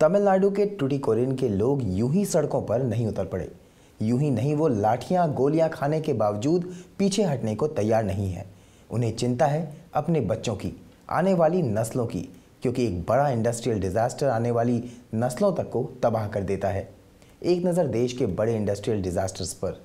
तमिलनाडु के टुटीकोरिन के लोग यूँ ही सड़कों पर नहीं उतर पड़े। यूँ ही नहीं वो लाठियाँ गोलियाँ खाने के बावजूद पीछे हटने को तैयार नहीं है। उन्हें चिंता है अपने बच्चों की, आने वाली नस्लों की, क्योंकि एक बड़ा इंडस्ट्रियल डिजास्टर आने वाली नस्लों तक को तबाह कर देता है। एक नज़र देश के बड़े इंडस्ट्रियल डिजास्टर्स पर।